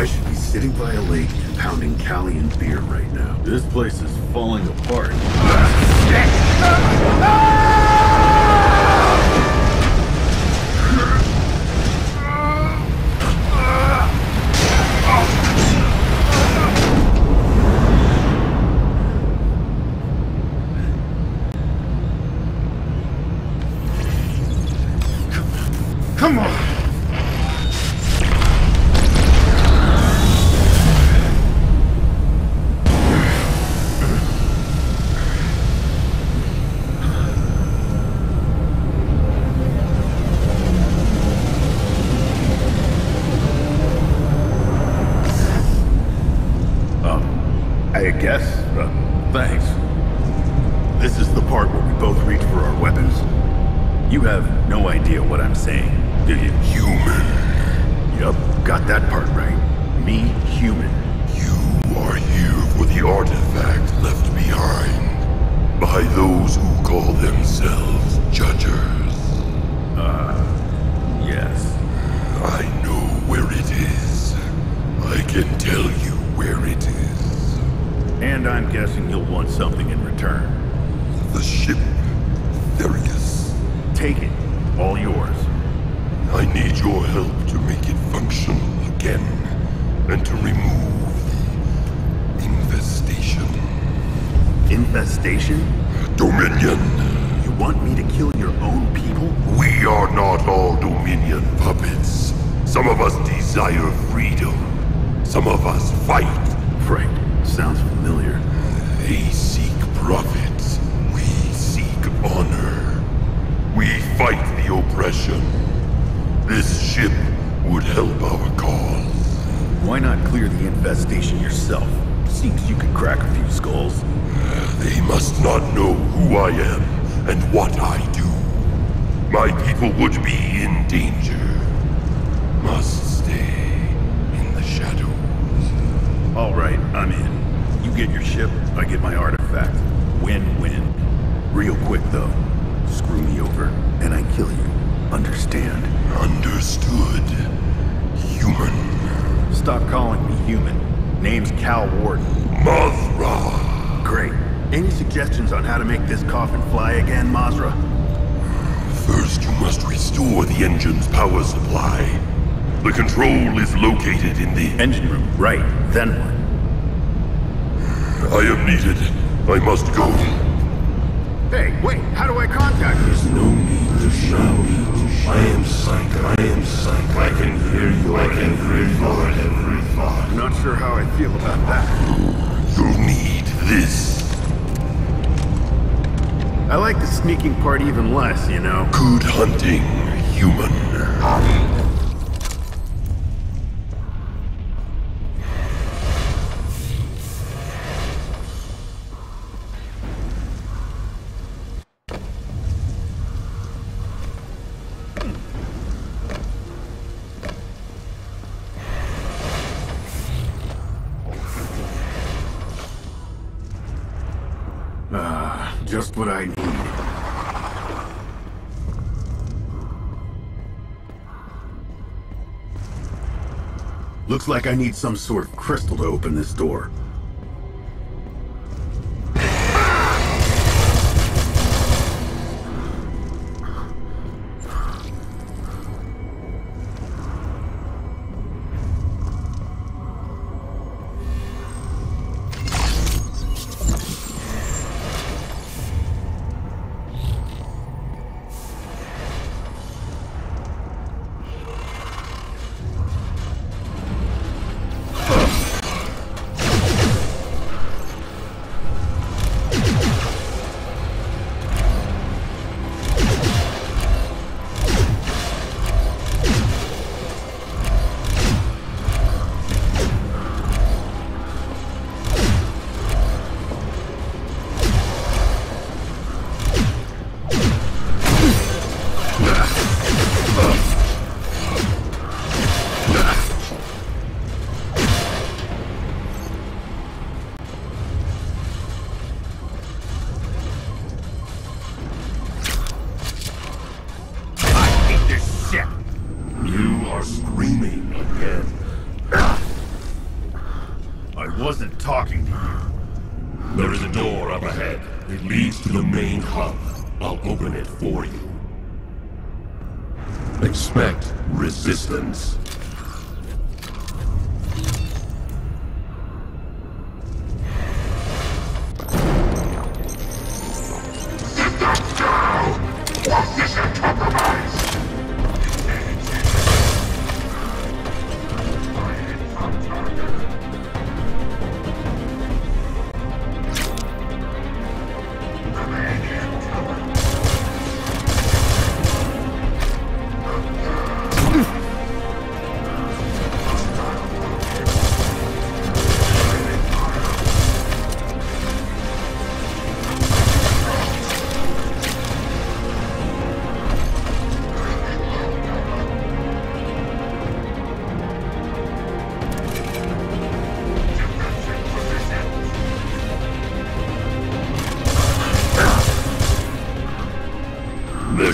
I should be sitting by a lake and pounding Callian beer right now. This place is falling apart. Guess. Uh, thanks. This is the part where we both reach for our weapons. You have no idea what I'm saying, do you? Human. Yup, got that part right. Me, human. You are here for the artifact left behind by those who call themselves judgers. Uh, yes. I know where it is. I can tell you where it is. And I'm guessing you'll want something in return. The ship, There Therius. Take it. All yours. I need your help to make it functional again, and to remove the infestation. Infestation? Dominion. You want me to kill your own people? We are not all Dominion puppets. Some of us desire freedom. Some of us fight. Right. Sounds familiar. They seek profit. We seek honor. We fight the oppression. This ship would help our cause. Why not clear the infestation yourself? Seems you could crack a few skulls. They must not know who I am and what I do. My people would be in danger. Get my artifact. Win-win. Real quick, though. Screw me over, and I kill you. Understand? Understood. Human. Stop calling me human. Name's Kal Wardin. Mazra. Great. Any suggestions on how to make this coffin fly again, Mazra? First, you must restore the engine's power supply. The control is located in the... Engine room, right. Then what? I am needed. I must go. Hey, wait, how do I contact you? There's no need to shout. I am psych. I am psych. I can hear your every thought, every thought. I'm not sure how I feel about that. You'll need this. I like the sneaking part even less, you know? Good hunting, human. Ah, Looks like I need some sort of crystal to open this door. Expect resistance.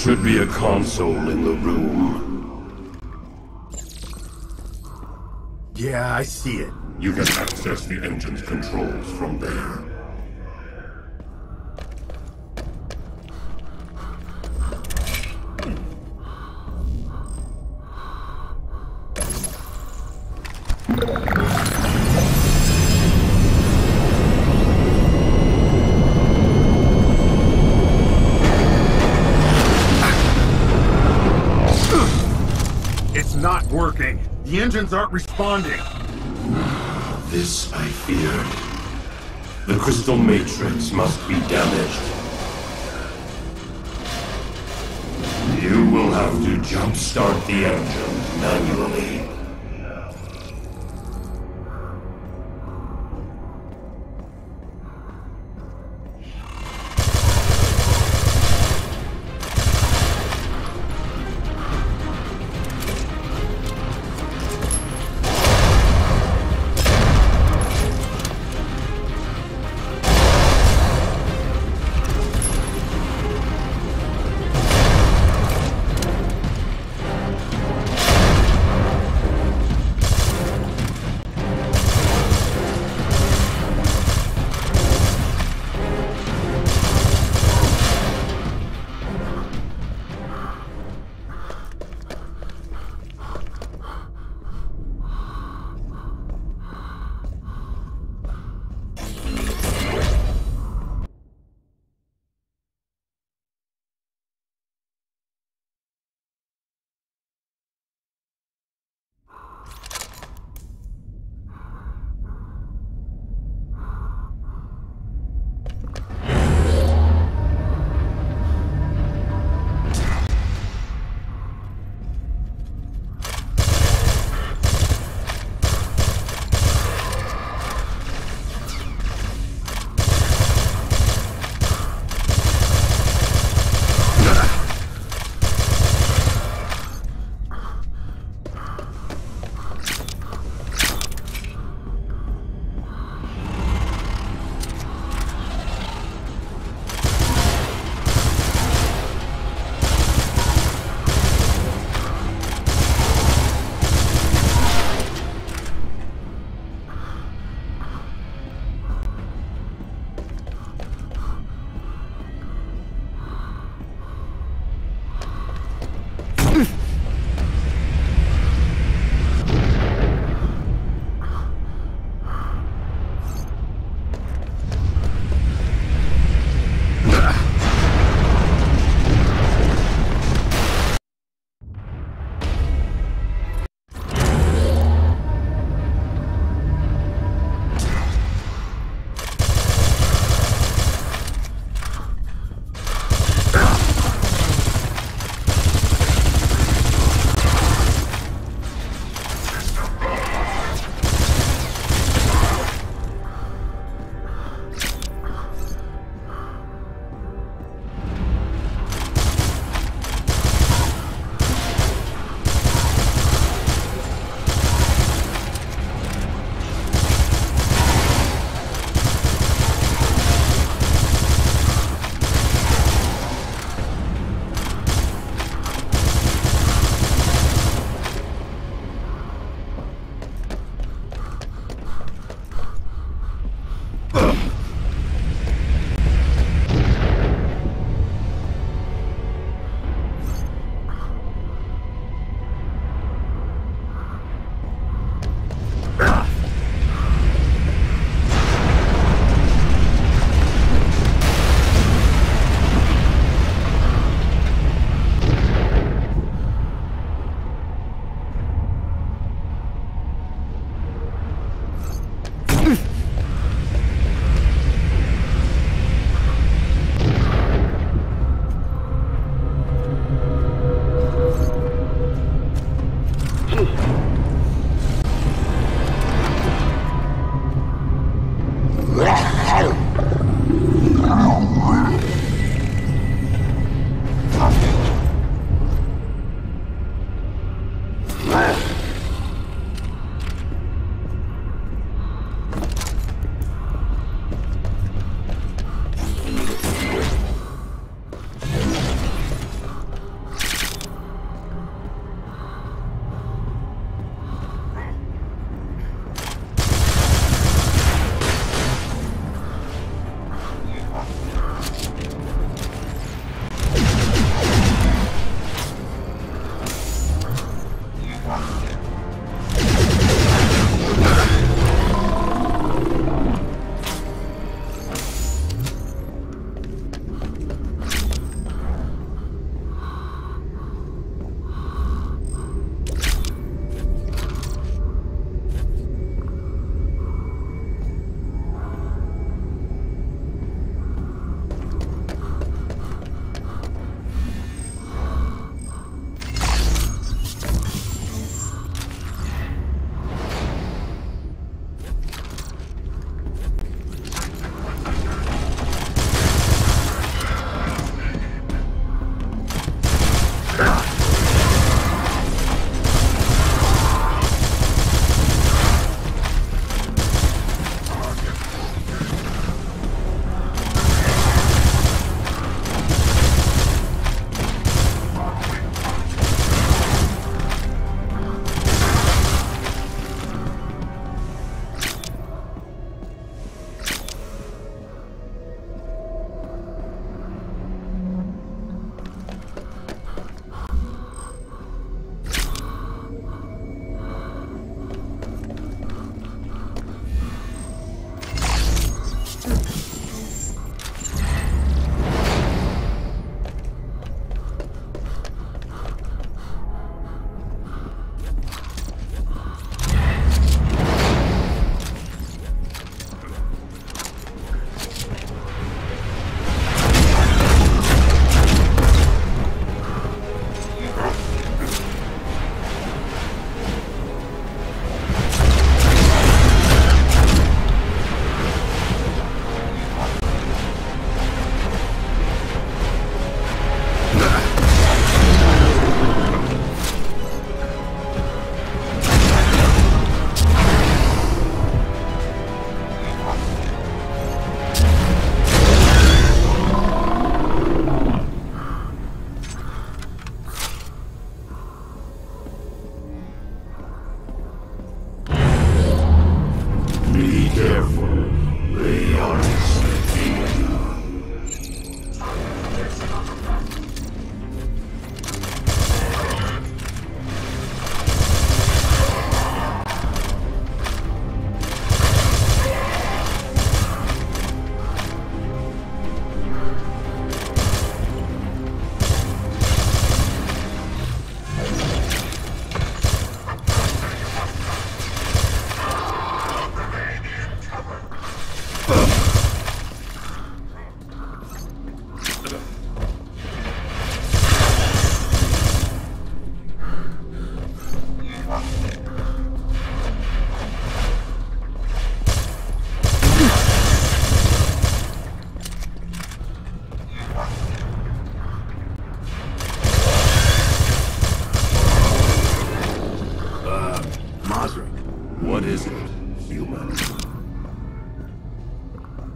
Should be a console in the room. Yeah, I see it. You can access the engine's controls from there. Not working. The engines aren't responding. This I feared. The crystal matrix must be damaged. You will have to jumpstart the engine manually.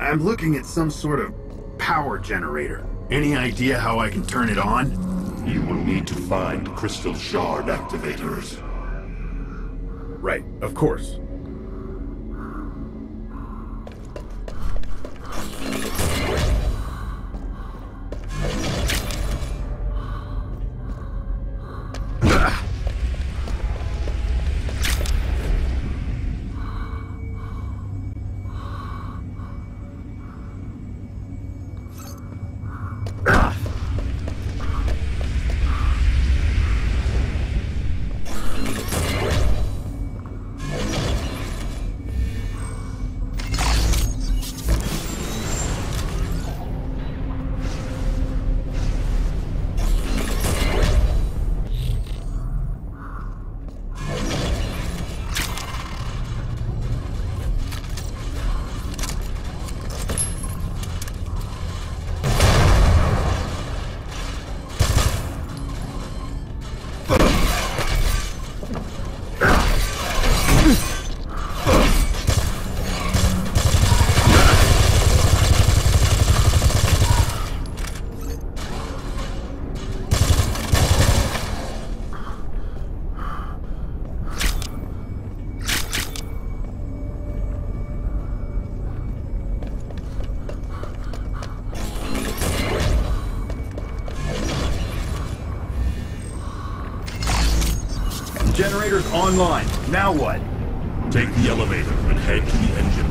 I'm looking at some sort of power generator. Any idea how I can turn it on? You will need to find crystal shard activators. Right, of course. Generator's online. Now what? Take the elevator and head to the engine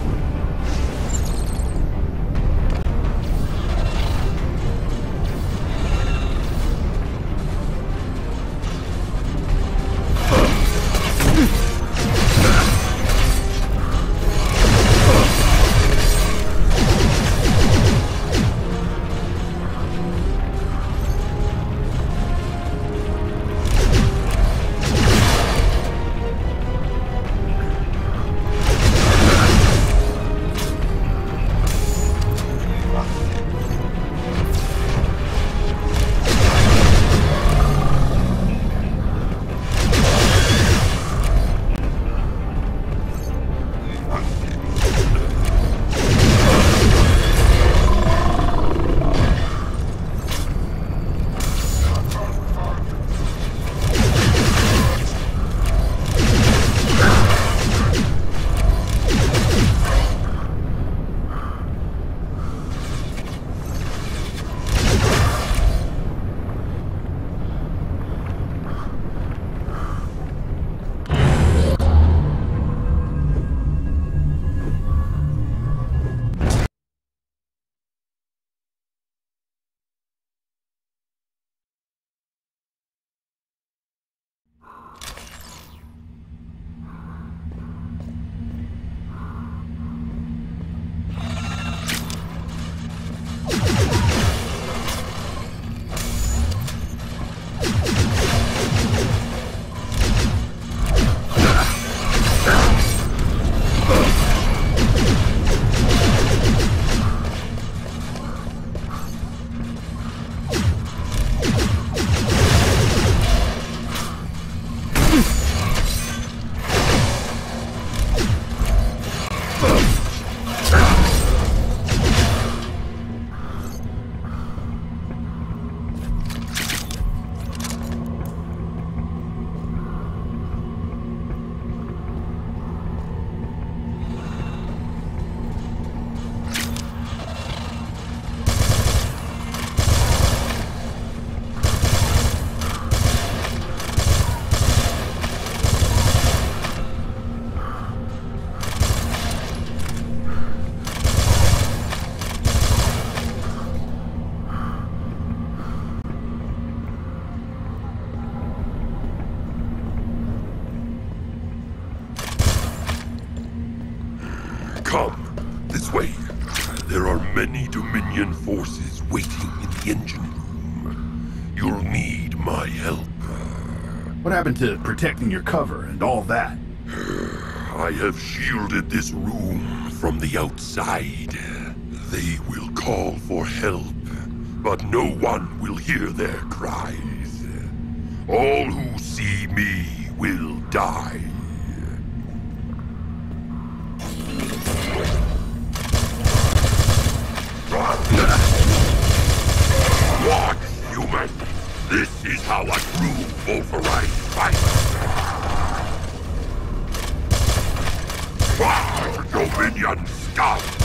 Come, this way. There are many Dominion forces waiting in the engine room. You'll need my help. What happened to protecting your cover and all that? I have shielded this room from the outside. They will call for help, but no one will hear their cries. All who see me will die. This is how a true Wolverine fights! Fire, Dominion scum!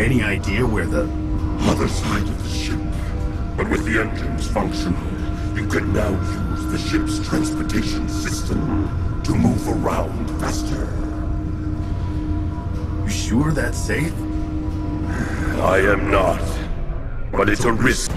Any idea where the... Other side of the ship. But with the engines functional, you can now use the ship's transportation system to move around faster. You sure that's safe? I am not. But it's a risk